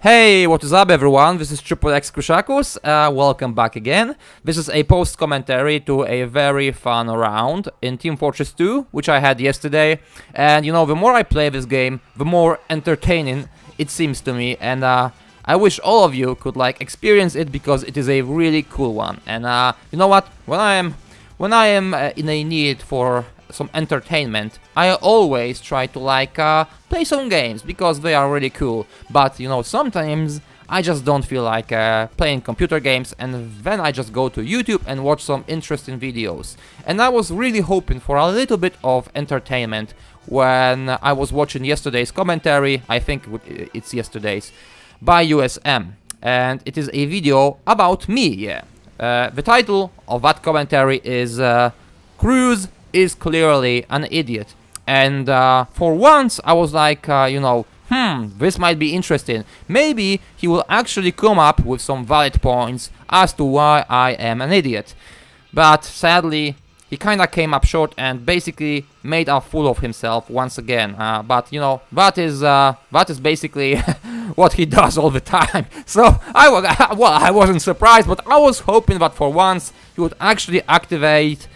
Hey, what is up everyone? This is Triple X Kruszakus. Uh, welcome back again. This is a post commentary to a very fun round in Team Fortress 2, which I had yesterday. And you know, the more I play this game, the more entertaining it seems to me. And uh, I wish all of you could like experience it because it is a really cool one. And uh, you know what? When I am when I am uh, in a need for some entertainment, I always try to like uh, play some games because they are really cool. But you know, sometimes I just don't feel like uh, playing computer games and then I just go to YouTube and watch some interesting videos. And I was really hoping for a little bit of entertainment when I was watching yesterday's commentary, I think it's yesterday's, by USM. And it is a video about me, yeah. Uh, the title of that commentary is uh, Cruz is clearly an idiot. And uh, for once, I was like, uh, you know, hmm, this might be interesting. Maybe he will actually come up with some valid points as to why I am an idiot. But sadly, he kinda came up short and basically made a fool of himself once again. Uh, but you know, that is uh, that is basically what he does all the time. So I was well, I wasn't surprised, but I was hoping that for once he would actually activate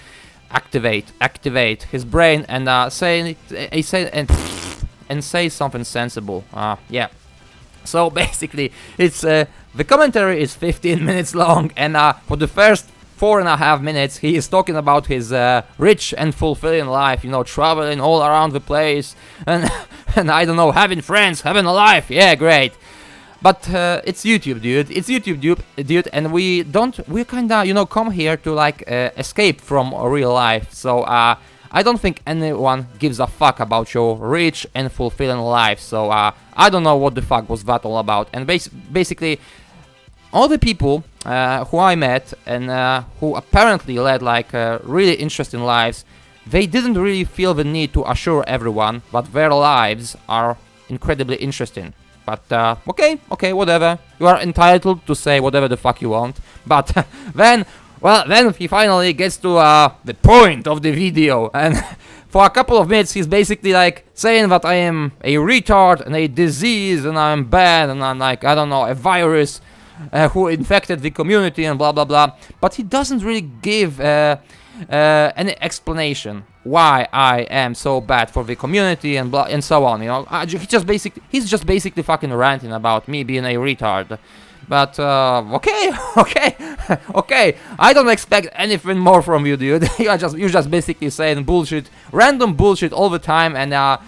activate, activate his brain and uh, say, uh, say and and say something sensible. Uh, yeah. So basically, it's uh, the commentary is 15 minutes long, and uh, for the first four and a half minutes, he is talking about his uh, rich and fulfilling life. You know, traveling all around the place, and and I don't know, having friends, having a life. Yeah, great. But uh, it's YouTube, dude. It's YouTube, dude, dude, and we don't. We kinda, you know, come here to like uh, escape from real life. So uh, I don't think anyone gives a fuck about your rich and fulfilling life. So uh, I don't know what the fuck was that all about. And bas basically, all the people uh, who I met and uh, who apparently led like really interesting lives, they didn't really feel the need to assure everyone that their lives are incredibly interesting. But uh, okay, okay, whatever. You are entitled to say whatever the fuck you want. But then, well, then he finally gets to uh, the point of the video, and for a couple of minutes he's basically like saying that I am a retard and a disease and I'm bad and I'm like I don't know a virus uh, who infected the community and blah blah blah. But he doesn't really give. Uh, uh, any explanation why I am so bad for the community and blah and so on. You know, I, he just basically he's just basically fucking ranting about me being a retard. But uh, okay, okay, okay. I don't expect anything more from you, dude. you're just you're just basically saying bullshit, random bullshit all the time, and uh,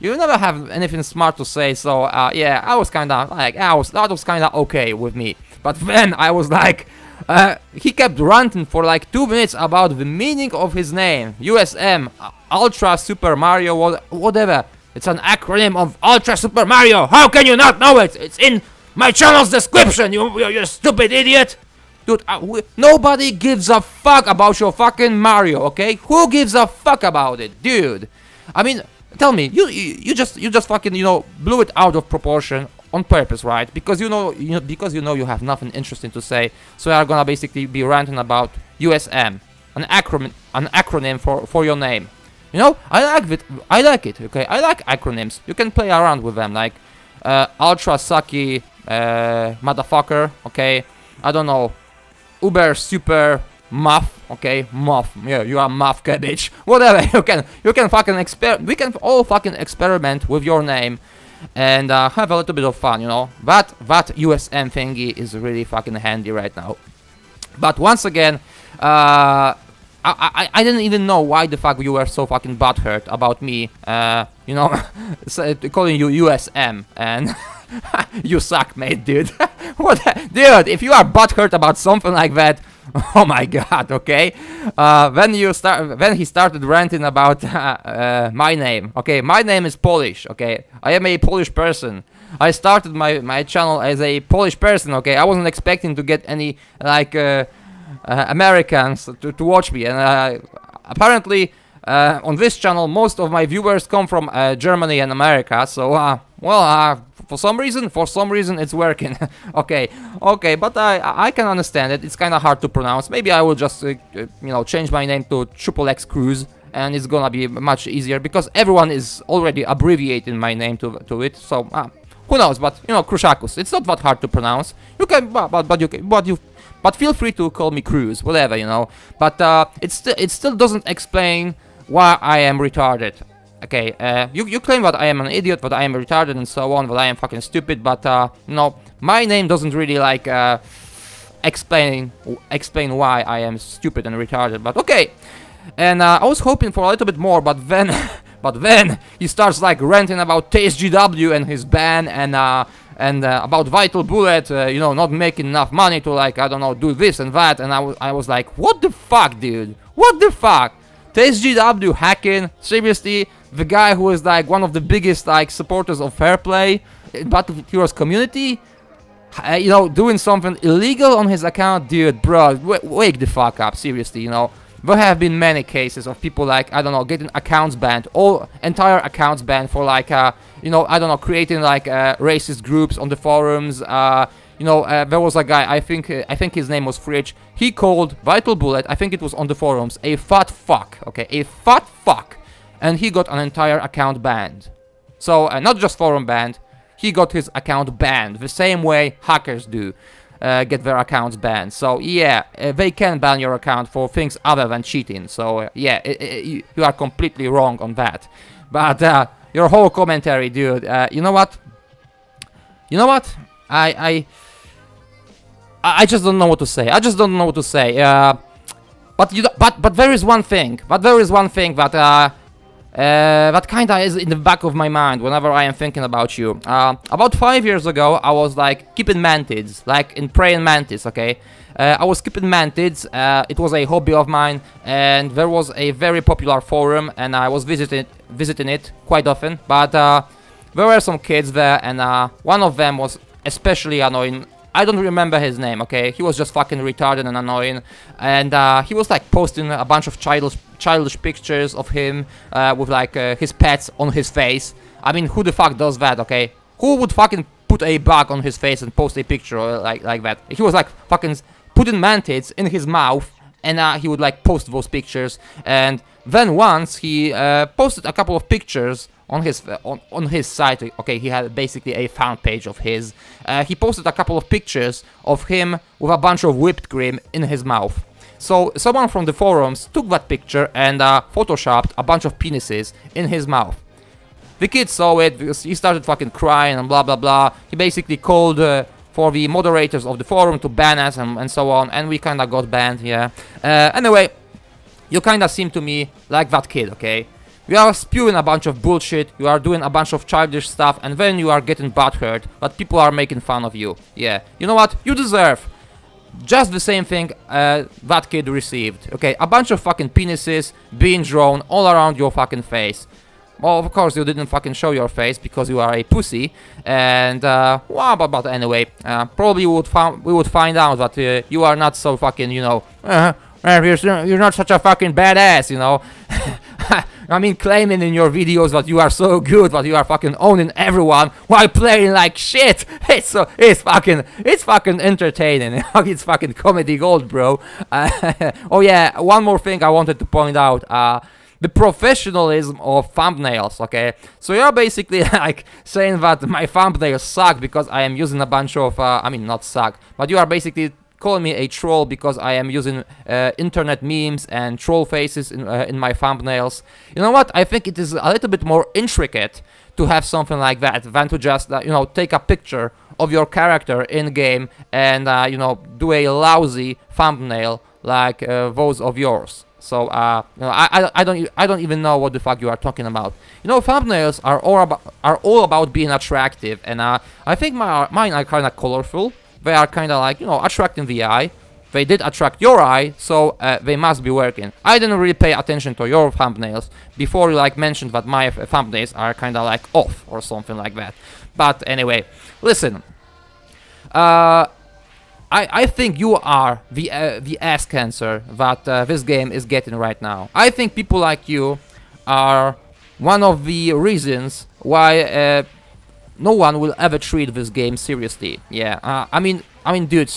you never have anything smart to say. So uh, yeah, I was kind of like I was that was kind of okay with me. But then I was like, uh, he kept ranting for like two minutes about the meaning of his name. USM, Ultra Super Mario, whatever. It's an acronym of Ultra Super Mario. How can you not know it? It's in my channel's description, you, you, you stupid idiot. Dude, uh, we, nobody gives a fuck about your fucking Mario, okay? Who gives a fuck about it, dude? I mean, tell me, you, you, you just you just fucking you know blew it out of proportion on purpose, right? Because you know, you know, because you know you have nothing interesting to say, so you are gonna basically be ranting about USM, an acronym, an acronym for for your name. You know, I like it. I like it. Okay, I like acronyms. You can play around with them, like uh, ultra sucky uh, motherfucker. Okay, I don't know, uber super muff. Okay, muff. Yeah, you are muff cabbage. Whatever. You can you can fucking exper. We can all fucking experiment with your name and uh, have a little bit of fun, you know. That that USM thingy is really fucking handy right now. But once again, uh, I, I, I didn't even know why the fuck you were so fucking butthurt about me, uh, you know, calling you USM and you suck, mate, dude. what, dude? If you are butthurt about something like that, oh my god, okay. Uh, when you start, when he started ranting about uh, uh, my name, okay, my name is Polish, okay. I am a Polish person. I started my my channel as a Polish person, okay. I wasn't expecting to get any like uh, uh, Americans to, to watch me, and uh, apparently. on this channel, most of my viewers come from Germany and America, so uh well, for some reason, for some reason, it's working. okay, okay, but I I can understand it. It's kind of hard to pronounce. Maybe I will just uh, uh, you know change my name to Triple X Cruz, and it's gonna be much easier because everyone is already abbreviating my name to to it. So uh, who knows? But you know, Kruszakus. It's not that hard to pronounce. You can, but but, you can, but you, but feel free to call me Cruz, whatever you know. But uh, it still it still doesn't explain why I am retarded. Okay, uh, you you claim that I am an idiot, that I am retarded, and so on, that I am fucking stupid. But uh, no, my name doesn't really like uh, explain explain why I am stupid and retarded. But okay, and uh, I was hoping for a little bit more, but then. But then he starts like ranting about TSGW and his ban and uh, and uh, about Vital Bullet, uh, you know, not making enough money to like I don't know do this and that. And I, I was like, what the fuck, dude? What the fuck? TSGW hacking? Seriously? The guy who is like one of the biggest like supporters of fair play, in Battlefield Heroes community, uh, you know, doing something illegal on his account, dude, bro, wake the fuck up, seriously, you know. There have been many cases of people like, I don't know, getting accounts banned, all entire accounts banned for like, uh, you know, I don't know, creating like uh, racist groups on the forums. Uh, you know, uh, there was a guy, I think uh, I think his name was Fridge. He called Vital Bullet, I think it was on the forums, a fat fuck, okay, a fat fuck. And he got an entire account banned. So, uh, not just forum banned, he got his account banned, the same way hackers do uh, get their accounts banned. So yeah, uh, they can ban your account for things other than cheating. So uh, yeah, it, it, you are completely wrong on that. But your whole commentary, dude. You know what? You know what? I I I just don't know what to say. I just don't know what to say. Uh, but you but but there is one thing. But there is one thing that uh, that kinda is in the back of my mind whenever I am thinking about you. Uh, about five years ago, I was like keeping mantids, like in praying mantis, okay? Uh, I was keeping mantids, uh, it was a hobby of mine, and there was a very popular forum, and I was visiting, visiting it quite often, but uh, there were some kids there, and uh, one of them was especially annoying I don't remember his name, okay? He was just fucking retarded and annoying. And uh, he was like posting a bunch of childish, childish pictures of him uh, with like uh, his pets on his face. I mean, who the fuck does that, okay? Who would fucking put a bug on his face and post a picture uh, like, like that? He was like fucking putting mantids in his mouth and uh, he would like post those pictures. And then once he uh, posted a couple of pictures on his on, on his site okay he had basically a fan page of his. Uh, he posted a couple of pictures of him with a bunch of whipped cream in his mouth. So someone from the forums took that picture and uh, photoshopped a bunch of penises in his mouth. The kid saw it because he started fucking crying and blah blah blah. He basically called uh, for the moderators of the forum to ban us and, and so on and we kinda got banned yeah. Uh, anyway you kinda seem to me like that kid okay you are spewing a bunch of bullshit, you are doing a bunch of childish stuff, and then you are getting butthurt, but people are making fun of you. Yeah, you know what? You deserve just the same thing uh, that kid received. Okay, a bunch of fucking penises being drawn all around your fucking face. Well, of course, you didn't fucking show your face because you are a pussy. And, uh, well, but, but anyway, uh, probably we would, we would find out that uh, you are not so fucking, you know, uh, you're, you're not such a fucking badass, you know. I mean, claiming in your videos that you are so good, that you are fucking owning everyone while playing like shit. It's so, it's fucking, it's fucking entertaining. it's fucking comedy gold, bro. Uh, oh yeah, one more thing I wanted to point out. Uh, the professionalism of thumbnails, okay? So you're basically like saying that my thumbnails suck because I am using a bunch of, uh, I mean, not suck, but you are basically calling me a troll because I am using uh, internet memes and troll faces in, uh, in my thumbnails. You know what? I think it is a little bit more intricate to have something like that than to just, uh, you know, take a picture of your character in game and, uh, you know, do a lousy thumbnail like uh, those of yours. So uh, you know, I, I, I don't I don't even know what the fuck you are talking about. You know, thumbnails are all about are all about being attractive, and uh, I think my mine are kind of colorful they are kind of like, you know, attracting the eye. They did attract your eye, so uh, they must be working. I didn't really pay attention to your thumbnails before you like mentioned that my thumbnails are kind of like off or something like that. But anyway, listen. Uh, I, I think you are the uh, the ass cancer that uh, this game is getting right now. I think people like you are one of the reasons why uh, no one will ever treat this game seriously. Yeah, uh, I mean, I mean, dude,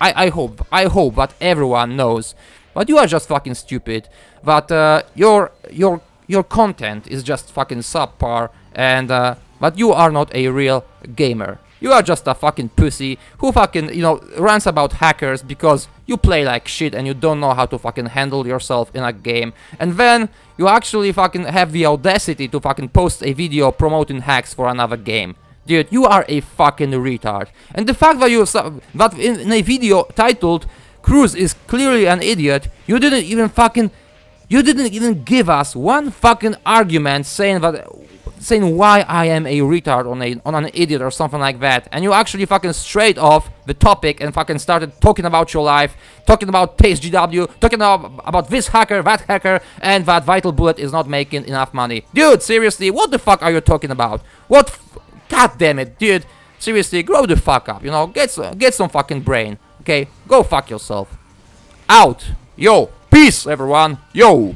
I, I hope, I hope that everyone knows, but you are just fucking stupid. That uh, your your your content is just fucking subpar, and uh, but you are not a real gamer. You are just a fucking pussy who fucking, you know, rants about hackers because you play like shit and you don't know how to fucking handle yourself in a game. And then you actually fucking have the audacity to fucking post a video promoting hacks for another game. Dude, you are a fucking retard. And the fact that you that in, a video titled Cruz is clearly an idiot, you didn't even fucking you didn't even give us one fucking argument saying that saying why I am a retard on a on an idiot or something like that, and you actually fucking straight off the topic and fucking started talking about your life, talking about Taste GW, talking about, about this hacker, that hacker, and that Vital Bullet is not making enough money. Dude, seriously, what the fuck are you talking about? What? God damn it, dude. Seriously, grow the fuck up. You know, get get some fucking brain. Okay, go fuck yourself. Out. Yo. Peace, everyone. Yo.